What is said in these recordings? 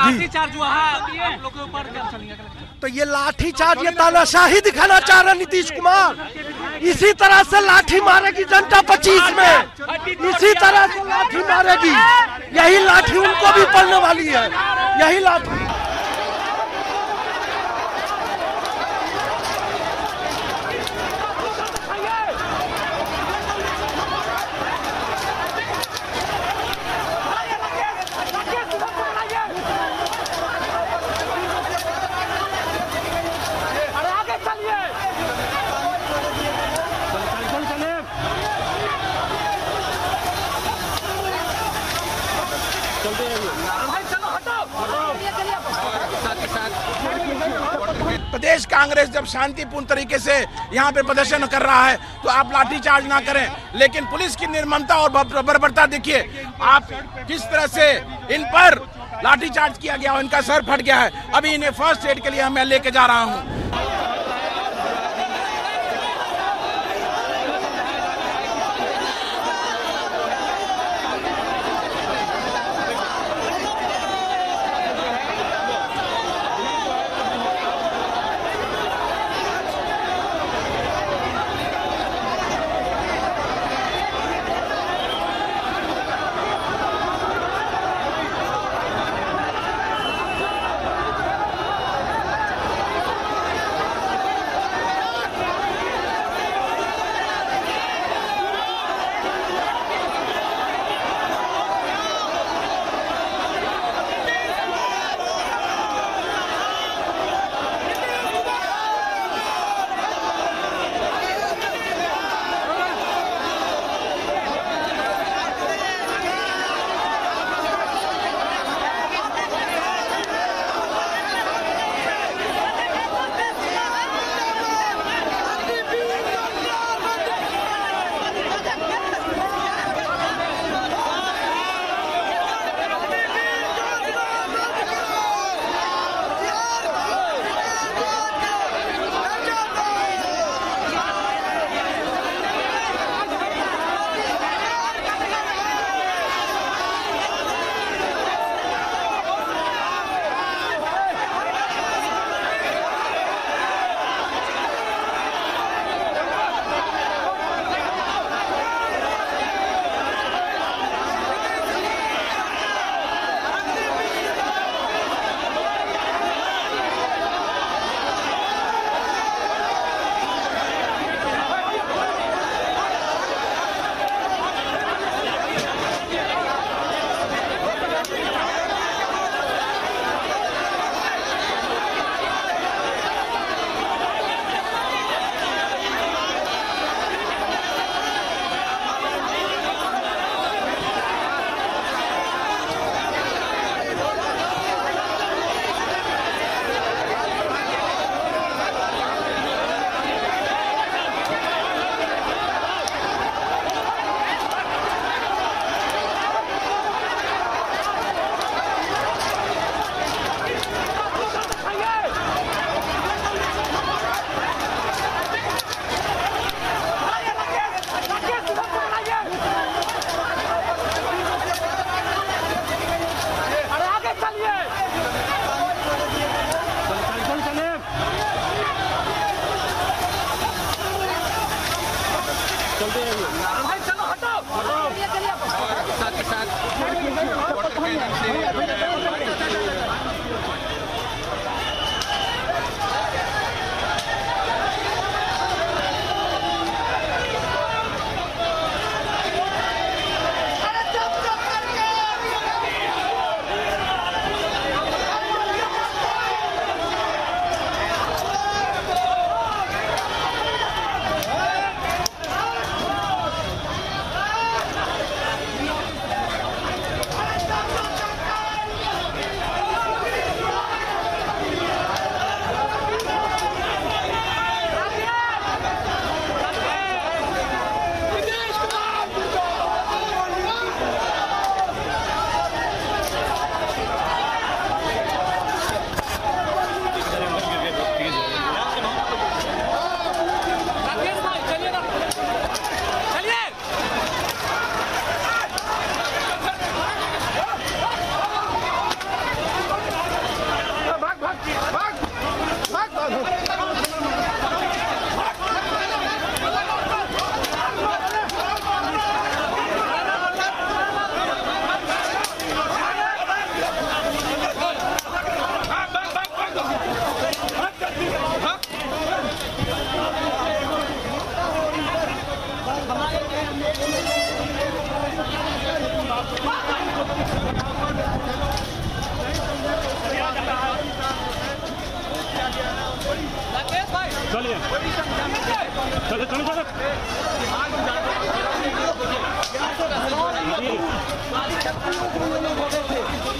लाठी चार्ज है तो ये लाठी चार्ज ये तानाशाही दिखाना चाह रहे नीतीश कुमार। इसी तरह से लाठी मारेगी जनता पच्चीस में। इसी तरह से लाठी मारेगी। यही लाठी उनको भी पड़ने वाली है। यही लाठी प्रदेश कांग्रेस जब शांतिपूर्ण तरीके से यहाँ पे प्रदर्शन कर रहा है तो आप लाठीचार्ज ना करें। लेकिन पुलिस की निर्ममता और बर्बरता देखिए, आप किस तरह से इन पर लाठीचार्ज किया गया इनका सर फट गया है। अभी इन्हें फ़र्स्ट एड के लिए मैं लेके जा रहा हूँ।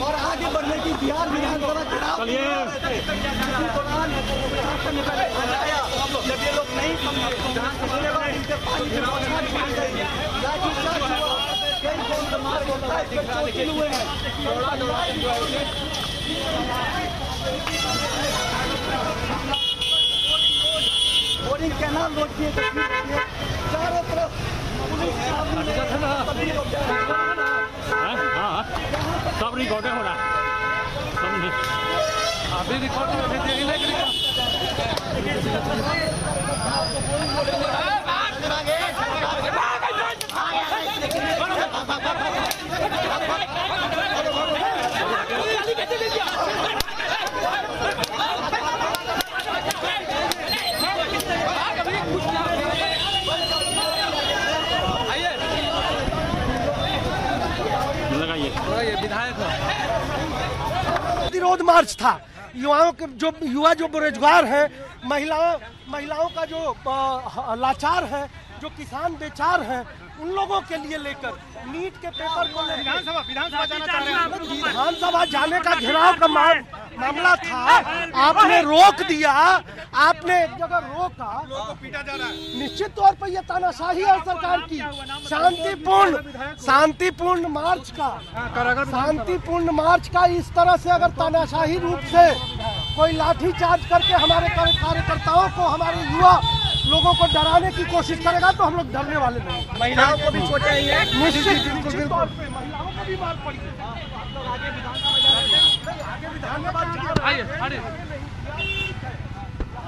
और आगे बढ़ने की बिहार विधानसभा चुनाव जब ये लोग नहीं पानी की बौछार निकल गई लाठीचार्ज हुआ कई कौन से मार होता है इसमें चोटिल हुए हैं बोरिंग कैनाल रोड की चारों तरफ़ पुलिस छावनी में सभी लोग सब रिकॉर्ड हो रहा अभी रिकॉर्ड में भेज देंगे लेकिन ये विरोध मार्च था। युवाओं के जो युवा जो बेरोजगार है महिलाओं महिलाओं का जो लाचार है जो किसान बेचार है उन लोगों के लिए लेकर नीट के पेपर को विधानसभा विधानसभा जाना चाह रहे हैं। विधानसभा जाने का घेराव का माम, मामला था। आपने रोक दिया। आपने एक जगह रोका। निश्चित तौर पर यह तानाशाही है सरकार की। शांतिपूर्ण शांतिपूर्ण मार्च का। शांतिपूर्ण मार्च का इस तरह से अगर तानाशाही रूप से कोई लाठी चार्ज करके हमारे कार्यकर्ताओं को हमारे युवा लोगों को डराने की कोशिश करेगा तो हम लोग डरने वाले नहीं। महिलाओं को भी है। निश्चित निश्चित तौर पे महिलाओं को भी मार पड़ी। आगे आइए अरे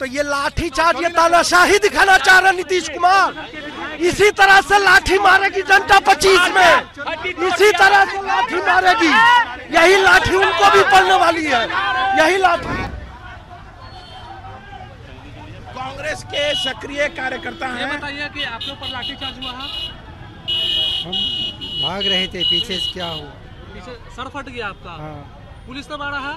तो ये लाठी चार्ज ये तानाशाही दिखाना चाह रहे नीतीश कुमार। इसी तरह से लाठी मारेगी जनता पच्चीस में। इसी तरह से लाठी मारेगी। यही लाठी उनको भी पड़ने वाली है। यही लाठी। कांग्रेस के सक्रिय कार्यकर्ता ये हैं। बताइए कि आपके ऊपर लाठी चार्ज हुआ है? भाग रहे थे पीछे से क्या हो पीछे सर फट गया आपका। हाँ। पुलिस ने मारा है?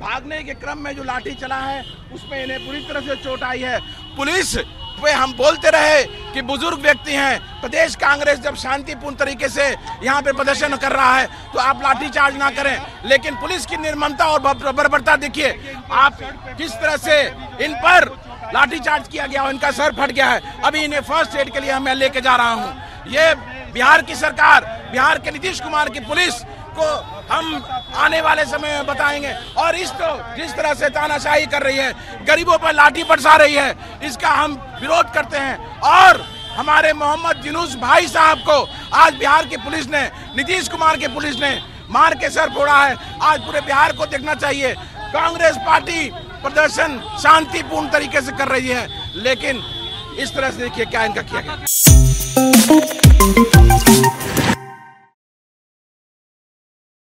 भागने के क्रम में जो लाठी चला है, उसमें इन्हें पूरी तरह से चोट आई है। पुलिस पे हम बोलते रहे कि बुज़ुर्ग व्यक्ति हैं। प्रदेश कांग्रेस जब शांतिपूर्ण तरीके से यहाँ पे प्रदर्शन कर रहा है तो आप लाठी चार्ज ना करें। लेकिन पुलिस की निर्ममता और बर्बरता देखिए, आप किस तरह से इन पर लाठी चार्ज किया गया इनका सर फट गया है। अभी इन्हें फ़र्स्ट एड के लिए मैं लेके जा रहा हूँ। ये बिहार की सरकार, बिहार के नीतीश कुमार की पुलिस को हम आने वाले समय में बताएँगे। और इस तो जिस तरह से तानाशाही कर रही है, गरीबों पर लाठी बरसा रही है, इसका हम विरोध करते हैं। और हमारे मोहम्मद जुनूस भाई साहब को आज बिहार की पुलिस ने, नीतीश कुमार की पुलिस ने मार के सर फोड़ा है। आज पूरे बिहार को देखना चाहिए। कांग्रेस पार्टी प्रदर्शन शांतिपूर्ण तरीके से कर रही है, लेकिन इस तरह से देखिए क्या इनका किया गया।